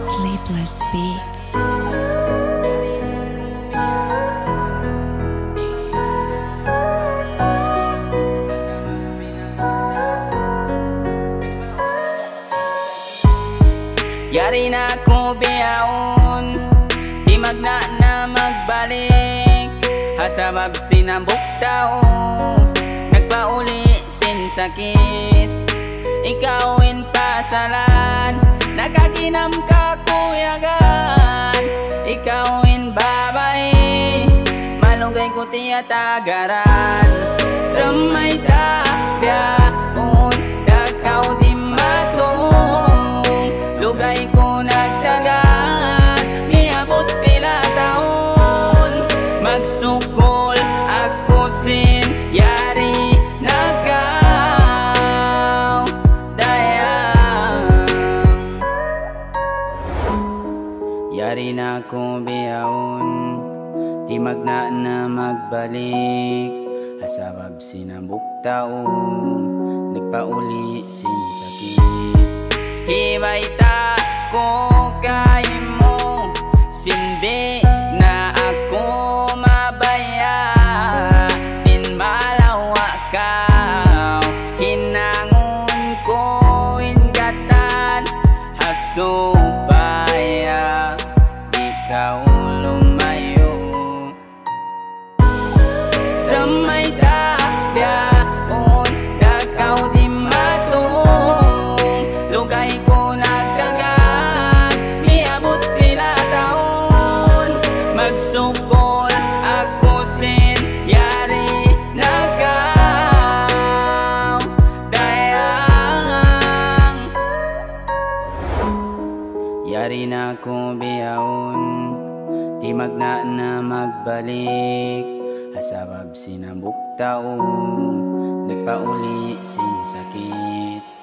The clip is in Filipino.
Sleepless Beats. Yari na ko biyaon. Di magna na magbalik. Hasabab sinambok tao Nagpauli sin sakit. Ikawin pasalan Nakaginam ka kuyagan Ikawin babae Malunggay ko tiyatagaran Sa may tabyaon Magsukol ako sin Yari nagaw Dayang. Yari na ko biyaon Di magna na magbalik. Hasabab sinambuk taong Nagpauli sin sakit. Hibay ta soon. Yari na ko biyaon. Di magna na magbalik. Hasabab sinambuk taong Nagpauli sin sakit